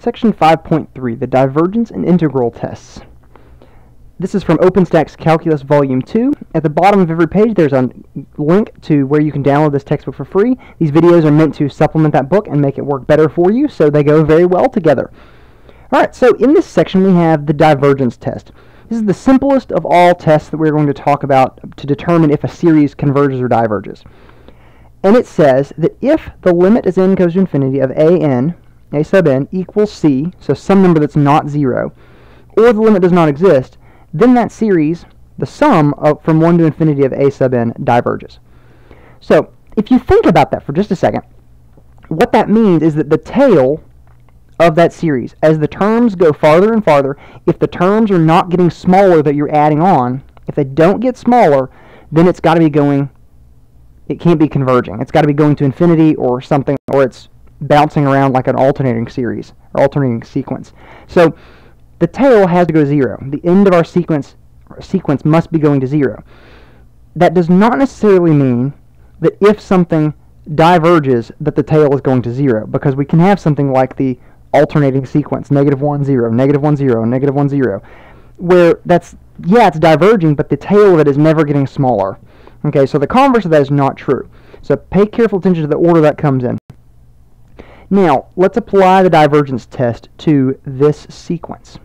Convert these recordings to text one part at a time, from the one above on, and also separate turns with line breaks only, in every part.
Section 5.3, the divergence and integral tests. This is from OpenStax Calculus Volume 2. At the bottom of every page, there's a link to where you can download this textbook for free. These videos are meant to supplement that book and make it work better for you, so they go very well together. Alright, so in this section we have the divergence test. This is the simplest of all tests that we're going to talk about to determine if a series converges or diverges. And it says that if the limit as n goes to infinity of a n, a sub n, equals c, so some number that's not 0, or the limit does not exist, then that series, the sum of, from 1 to infinity of a sub n, diverges. So, if you think about that for just a second, what that means is that the tail of that series, as the terms go farther and farther, if the terms are not getting smaller that you're adding on, if they don't get smaller, then it's got to be going, it can't be converging. It's got to be going to infinity or something, or it's bouncing around like an alternating series or alternating sequence. So the tail has to go zero. The end of our sequence sequence must be going to zero. That does not necessarily mean that if something diverges that the tail is going to zero because we can have something like the alternating sequence negative 1 0 negative 1 0 negative 1 0 where that's yeah it's diverging but the tail of it is never getting smaller okay so the converse of that is not true so pay careful attention to the order that comes in now let's apply the divergence test to this sequence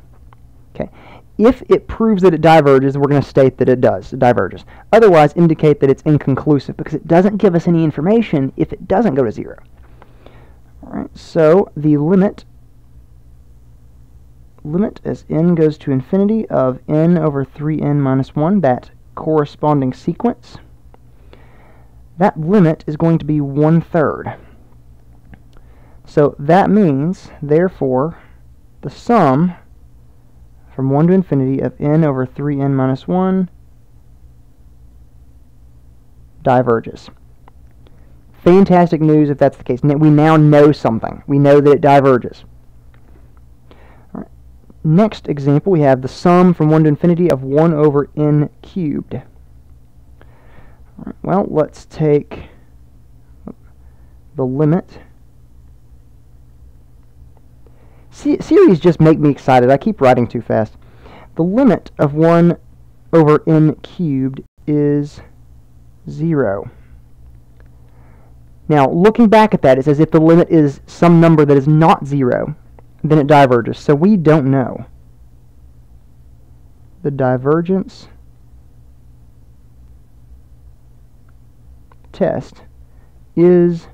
Okay. If it proves that it diverges, we're going to state that it does, it diverges. Otherwise, indicate that it's inconclusive because it doesn't give us any information if it doesn't go to zero. All right, so the limit limit as n goes to infinity of n over 3n minus 1, that corresponding sequence, that limit is going to be one third. So that means, therefore, the sum from 1 to infinity of n over 3n minus 1 diverges. Fantastic news if that's the case. We now know something. We know that it diverges. Next example, we have the sum from 1 to infinity of 1 over n cubed. well, let's take the limit series just make me excited. I keep writing too fast. The limit of 1 over n cubed is 0. Now, looking back at that, it's as if the limit is some number that is not 0. Then it diverges. So we don't know. The divergence test is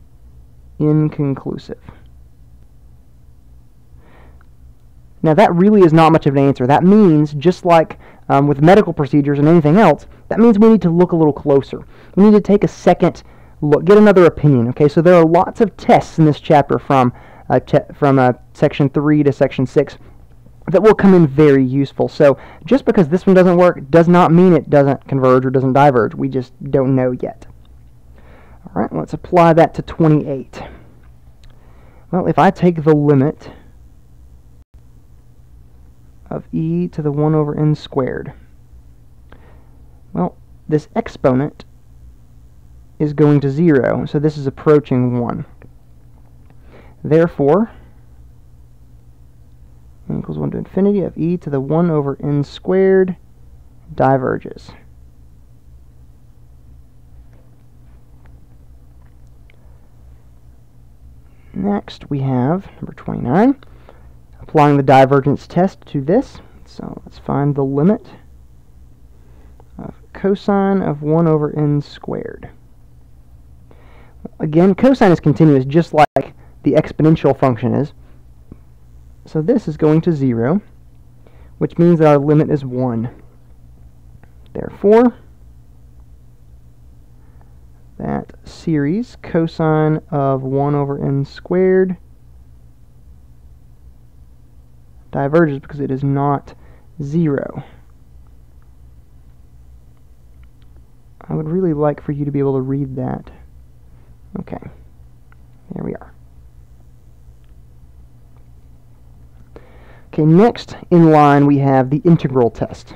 inconclusive. Now that really is not much of an answer. That means, just like um, with medical procedures and anything else, that means we need to look a little closer. We need to take a second look, get another opinion. Okay, so there are lots of tests in this chapter from uh, from uh, section three to section six that will come in very useful. So just because this one doesn't work does not mean it doesn't converge or doesn't diverge. We just don't know yet. All right, let's apply that to 28. Well, if I take the limit of e to the 1 over n squared. Well, this exponent is going to 0, so this is approaching 1. Therefore, n equals 1 to infinity of e to the 1 over n squared diverges. Next, we have number 29 applying the divergence test to this. So let's find the limit of cosine of 1 over n squared. Again, cosine is continuous just like the exponential function is. So this is going to 0, which means that our limit is 1. Therefore, that series cosine of 1 over n squared diverges because it is not 0. I would really like for you to be able to read that. Okay, there we are. Okay, next in line we have the integral test.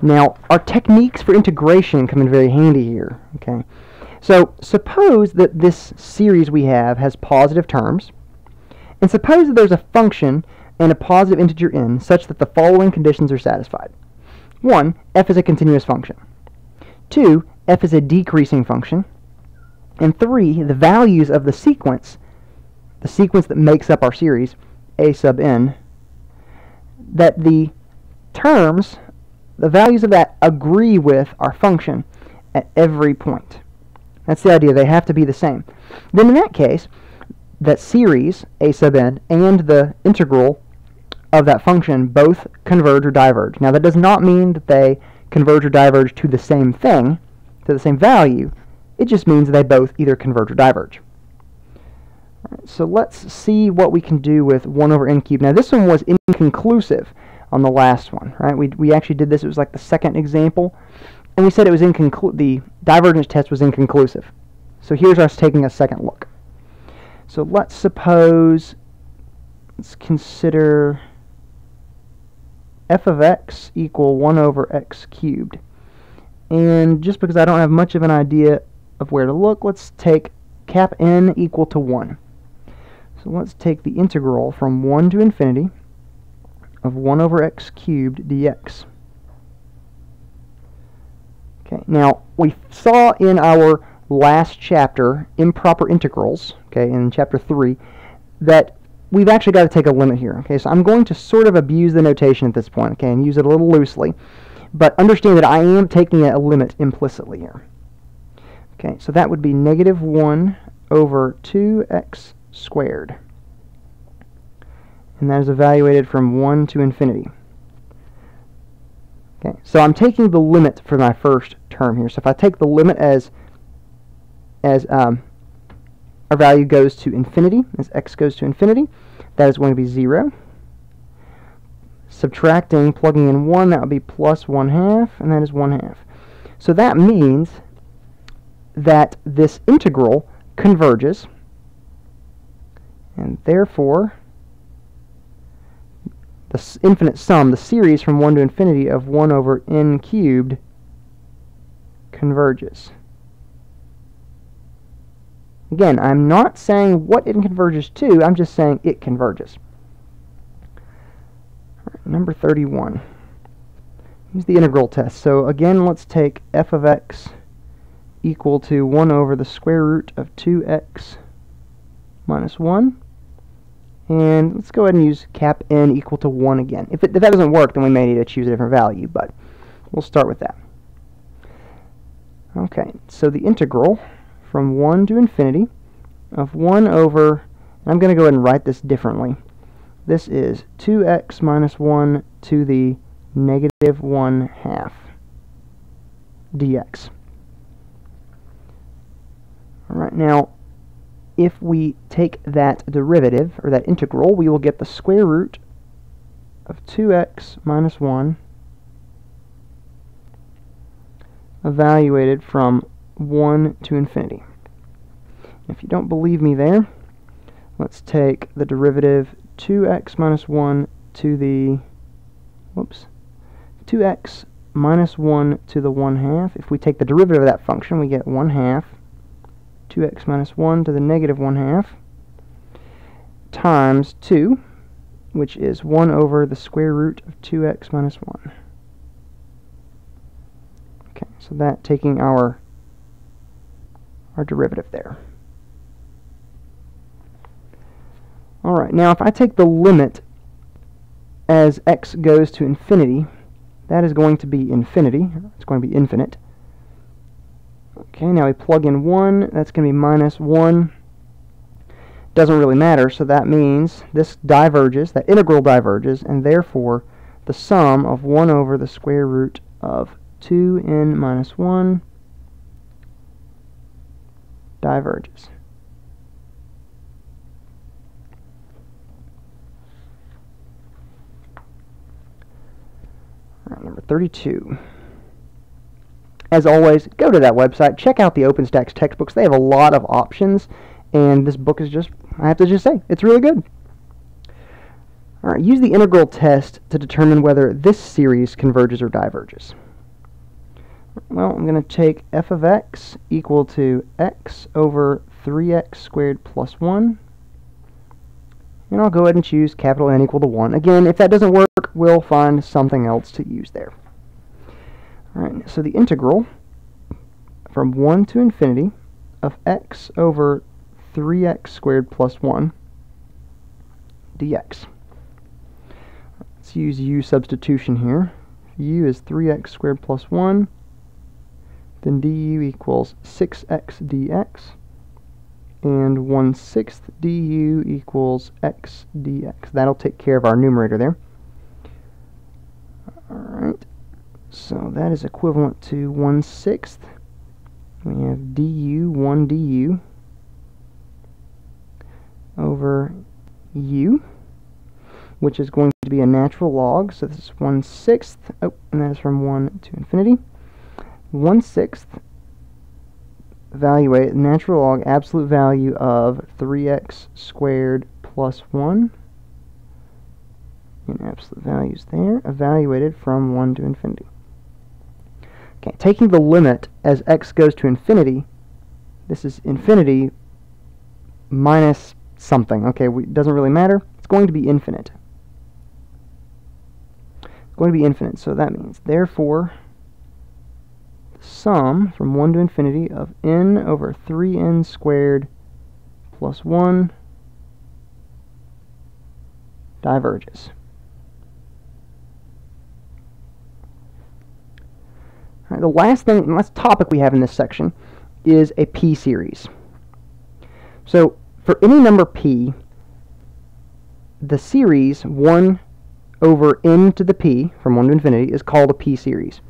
Now, our techniques for integration come in very handy here. Okay, so suppose that this series we have has positive terms, And suppose that there's a function and a positive integer n such that the following conditions are satisfied. 1. f is a continuous function. 2. f is a decreasing function. And 3. The values of the sequence, the sequence that makes up our series, a sub n, that the terms, the values of that agree with our function at every point. That's the idea. They have to be the same. Then in that case, that series, a sub n, and the integral of that function both converge or diverge. Now that does not mean that they converge or diverge to the same thing, to the same value. It just means that they both either converge or diverge. So let's see what we can do with 1 over n cubed. Now this one was inconclusive on the last one, right? We, we actually did this, it was like the second example, and we said it was inconclusive, the divergence test was inconclusive. So here's us taking a second look. So let's suppose, let's consider f of x equal 1 over x cubed. And just because I don't have much of an idea of where to look, let's take cap n equal to 1. So let's take the integral from 1 to infinity of 1 over x cubed dx. Okay, now we saw in our last chapter, improper integrals, okay, in chapter 3, that we've actually got to take a limit here. Okay, so I'm going to sort of abuse the notation at this point, okay, and use it a little loosely, but understand that I am taking a limit implicitly here. Okay, so that would be negative 1 over 2x squared. And that is evaluated from 1 to infinity. Okay, so I'm taking the limit for my first term here. So if I take the limit as as um, our value goes to infinity, as x goes to infinity, that is going to be 0. Subtracting, plugging in 1, that would be plus 1 half, and that is 1 half. So that means that this integral converges, and therefore the infinite sum, the series from 1 to infinity of 1 over n cubed converges. Again, I'm not saying what it converges to, I'm just saying it converges. Number 31. Use the integral test. So again, let's take f of x equal to 1 over the square root of 2x minus 1. And let's go ahead and use cap n equal to 1 again. If, it, if that doesn't work, then we may need to choose a different value, but we'll start with that. Okay, so the integral from 1 to infinity of 1 over, I'm going to go ahead and write this differently. This is 2x minus 1 to the negative 1 half dx. Alright, now if we take that derivative, or that integral, we will get the square root of 2x minus 1 evaluated from 1 to infinity. If you don't believe me there, let's take the derivative 2x minus 1 to the, whoops, 2x minus 1 to the 1 half. If we take the derivative of that function, we get 1 half 2x minus 1 to the negative 1 half times 2, which is 1 over the square root of 2x minus 1. Okay, so that taking our our derivative there. Alright, now if I take the limit as x goes to infinity, that is going to be infinity. It's going to be infinite. Okay, now we plug in 1. That's going to be minus 1. Doesn't really matter, so that means this diverges, that integral diverges, and therefore the sum of 1 over the square root of 2n minus 1 diverges. Number 32 as always, go to that website, check out the OpenStax textbooks. They have a lot of options, and this book is just, I have to just say, it's really good. All right, use the integral test to determine whether this series converges or diverges. Well, I'm going to take f of x equal to x over 3x squared plus 1. And I'll go ahead and choose capital N equal to 1. Again, if that doesn't work, we'll find something else to use there. Alright, so the integral from 1 to infinity of x over 3x squared plus 1 dx. Let's use u substitution here. u is 3x squared plus 1, then du equals 6x dx, and 1 sixth du equals x dx. That'll take care of our numerator there. Alright, so that is equivalent to 1 sixth. We have du, 1 du, over u, which is going to be a natural log. So this is 1 sixth, oh, and that is from 1 to infinity. 1 sixth evaluate natural log absolute value of 3x squared plus 1 in absolute values there, evaluated from 1 to infinity. Okay, taking the limit as x goes to infinity, this is infinity minus something. Okay, it doesn't really matter. It's going to be infinite. It's going to be infinite, so that means, therefore, the sum from 1 to infinity of n over 3n squared plus 1 diverges. Right, the last thing, the last topic we have in this section is a p-series. So for any number p, the series 1 over n to the p, from 1 to infinity, is called a p-series.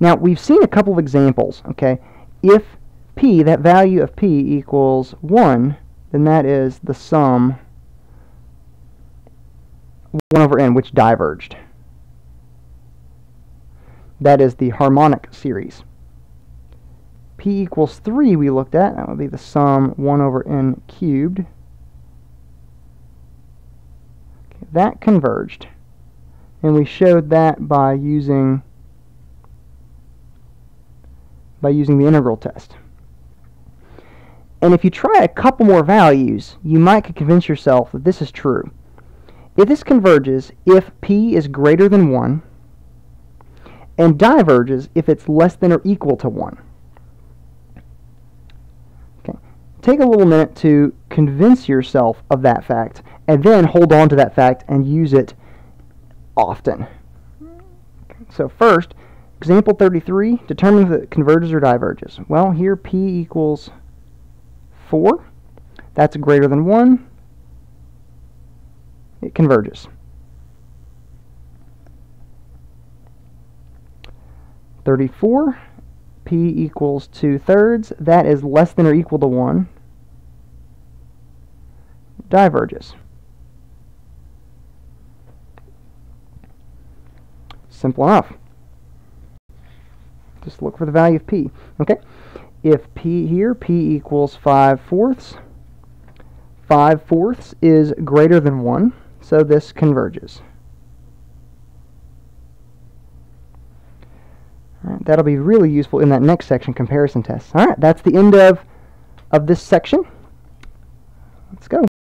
Now, we've seen a couple of examples, okay? If p, that value of p, equals 1, then that is the sum 1 over n, which diverged. That is the harmonic series p equals 3 we looked at. That would be the sum 1 over n cubed. Okay, that converged. And we showed that by using by using the integral test. And if you try a couple more values, you might convince yourself that this is true. If this converges if p is greater than 1 and diverges if it's less than or equal to 1. Okay. take a little minute to convince yourself of that fact and then hold on to that fact and use it often. So first, example 33, determine if it converges or diverges. Well, here p equals 4. That's greater than 1. It converges. 34, p equals 2 thirds. That is less than or equal to 1 diverges. Simple enough. Just look for the value of p. Okay, if p here, p equals 5 fourths, 5 fourths is greater than 1, so this converges. that'll be really useful in that next section, comparison tests. All right, that's the end of, of this section.